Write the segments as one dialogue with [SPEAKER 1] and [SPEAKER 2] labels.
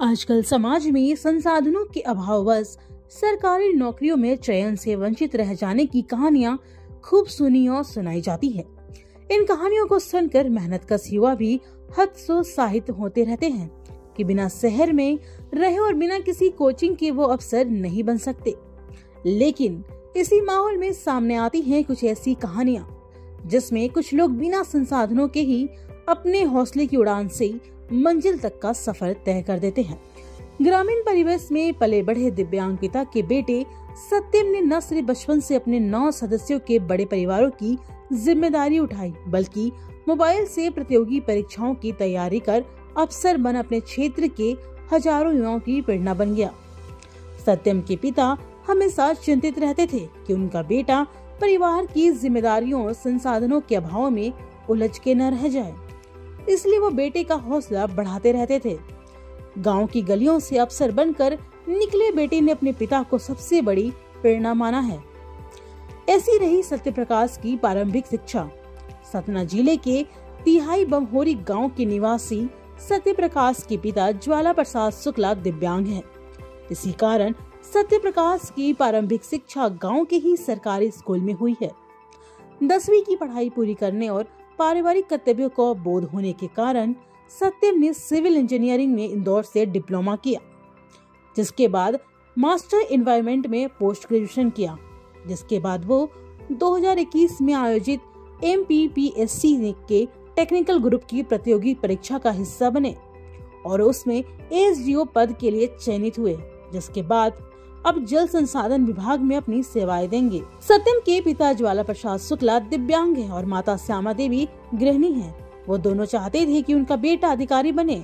[SPEAKER 1] आजकल समाज में संसाधनों के अभाववश सरकारी नौकरियों में चयन से वंचित रह जाने की कहानियाँ खूब सुनी और सुनाई जाती है। इन कहानियों को सुनकर मेहनत कस युवा भी हतोत्साहित होते रहते हैं कि बिना शहर में रहे और बिना किसी कोचिंग के वो अफसर नहीं बन सकते। लेकिन इसी माहौल में सामने आती हैं कुछ ऐसी कहानियाँ, जिसमें कुछ लोग बिना संसाधनों के ही अपने हौसले की उड़ान से मंजिल तक का सफ़र तय कर देते हैं। ग्रामीण परिवेश में पले बढ़े दिव्यांग पिता के बेटे सत्यम ने न सिर्फ़ बचपन से अपने नौ सदस्यों के बड़े परिवारों की ज़िम्मेदारी उठाई, बल्कि मोबाइल से प्रतियोगी परीक्षाओं की तैयारी कर अफसर बन अपने क्षेत्र के हज़ारों युवाओं की प्रेरणा बन गया। सत्यम के पिता हमेशा चिंतित रहते थे कि उनका बेटा परिवार की जिम्मेदारियों और संसाधनों के अभाव में उलझ के न रह जाए। इसलिए वो बेटे का हौसला बढ़ाते रहते थे। गाँव की गलियों से अफसर बनकर निकले बेटे ने अपने पिता को सबसे बड़ी प्रेरणा माना है। ऐसी रही सत्य प्रकाश की प्रारंभिक शिक्षा। सतना ज़िले के तिहाई बमहोरी गाँव के निवासी सत्य प्रकाश के पिता ज्वाला प्रसाद शुक्ला दिव्यांग हैं। इसी कारण सत्य प्रकाश की प्रारंभिक शिक्षा गाँव के ही सरकारी स्कूल में हुई है। दसवीं की पढ़ाई पूरी करने और पारिवारिक कर्तव्यों को बोध होने के कारण सत्यम ने सिविल इंजीनियरिंग में इंदौर से डिप्लोमा किया, जिसके बाद मास्टर इन्वायरमेंट में पोस्ट ग्रेजुएशन किया, जिसके बाद वो 2021 में आयोजित एमपीपीएससी के टेक्निकल ग्रुप की प्रतियोगी परीक्षा का हिस्सा बने और उसमें एसडीओ पद के लिए चयनित हुए, जिसके बाद अब जल संसाधन विभाग में अपनी सेवाएँ देंगे सत्यम के पिता ज्वाला प्रसाद शुक्ला दिव्यांग हैं और माता श्यामा देवी गृहिणी हैं। वो दोनों चाहते थे कि उनका बेटा अधिकारी बने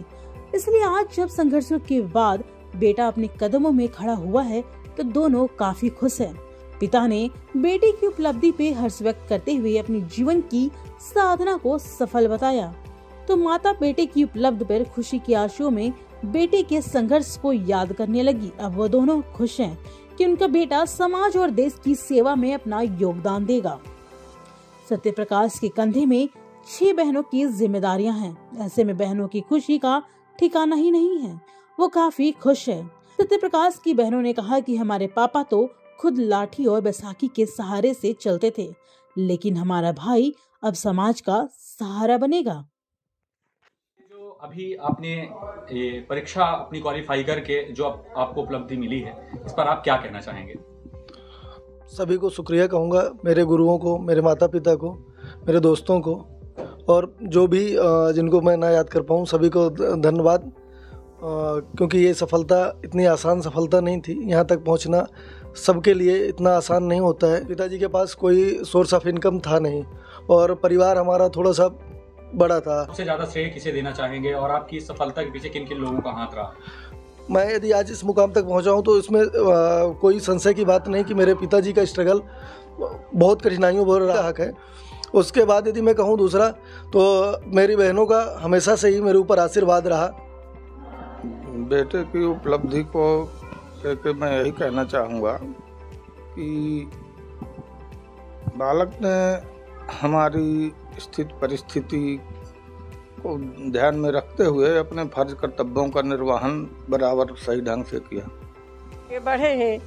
[SPEAKER 1] इसलिए आज जब संघर्षों के बाद बेटा अपने कदमों में खड़ा हुआ है तो दोनों काफ़ी खुश हैं। पिता ने बेटे की उपलब्धि पे हर्ष व्यक्त करते हुए अपनी जीवन की साधना को सफल बताया तो माता बेटे की उपलब्ध पर खुशी की आंसुओं में बेटे के संघर्ष को याद करने लगी। अब वो दोनों खुश हैं कि उनका बेटा समाज और देश की सेवा में अपना योगदान देगा। सत्य प्रकाश के कंधे में छह बहनों की जिम्मेदारियाँ हैं। ऐसे में बहनों की खुशी का ठिकाना ही नहीं है। वो काफ़ी खुश है। सत्य प्रकाश की बहनों ने कहा कि हमारे पापा तो खुद लाठी और बैसाखी के सहारे से चलते थे, लेकिन हमारा भाई अब समाज का सहारा बनेगा।
[SPEAKER 2] अभी आपने परीक्षा अपनी क्वालिफाई करके जो आप, आपको उपलब्धि मिली है इस पर आप क्या कहना चाहेंगे?
[SPEAKER 3] सभी को शुक्रिया कहूँगा मेरे गुरुओं को मेरे माता पिता को मेरे दोस्तों को और जो भी जिनको मैं ना याद कर पाऊँ सभी को धन्यवाद। क्योंकि ये सफलता इतनी आसान सफलता नहीं थी। यहाँ तक पहुँचना सबके लिए इतना आसान नहीं होता है। पिताजी के पास कोई सोर्स ऑफ़ इनकम था नहीं और परिवार हमारा थोड़ा सा बड़ा था।
[SPEAKER 2] सबसे ज़्यादा श्रेय किसे देना चाहेंगे और आपकी सफलता के पीछे किन किन लोगों का हाथ रहा?
[SPEAKER 3] मैं यदि आज इस मुकाम तक पहुँचा हूँ तो इसमें आ, कोई संशय की बात नहीं कि मेरे पिताजी का स्ट्रगल बहुत कठिनाइयों भर रहा हक है। उसके बाद यदि मैं कहूँ दूसरा तो मेरी बहनों का हमेशा से ही मेरे ऊपर आशीर्वाद रहा।
[SPEAKER 4] बेटे की उपलब्धि को लेकर मैं यही कहना चाहूँगा कि बालक ने हमारी स्थित परिस्थिति को ध्यान में रखते हुए अपने फ़र्ज़ कर्तव्यों का निर्वहन बराबर सही ढंग से किया।
[SPEAKER 5] ये बढ़े हैं।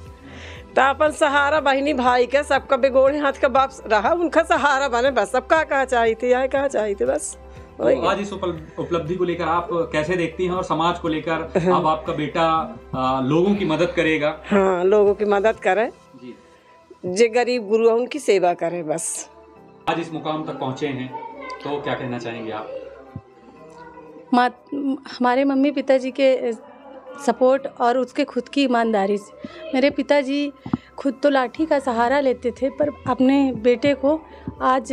[SPEAKER 5] तो अपन सहारा बहनी भाई के सबका बेगोड़े हाथ का बाप रहा उनका सहारा बने बस सब कहा कहा चाहिए थे यह कहा चाहिए थे बस।
[SPEAKER 2] तो आज इस उपलब्धि को लेकर आप कैसे देखती हैं और समाज को लेकर हाँ। अब आपका बेटा आ, लोगों की मदद करेगा?
[SPEAKER 5] हाँ लोगों की मदद करे। जी। जो गरीब गुरु है उनकी सेवा करे बस।
[SPEAKER 2] आज इस मुकाम तक पहुँचे हैं तो क्या कहना चाहेंगे आप?
[SPEAKER 6] हमारे मम्मी पिताजी के सपोर्ट और उसके खुद की ईमानदारी से। मेरे पिताजी खुद तो लाठी का सहारा लेते थे, पर अपने बेटे को आज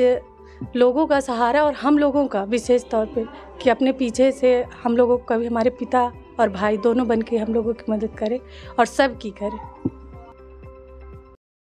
[SPEAKER 6] लोगों का सहारा और हम लोगों का विशेष तौर पे कि अपने पीछे से हम लोगों को कभी हमारे पिता और भाई दोनों बन के हम लोगों की मदद करें और सब की करें।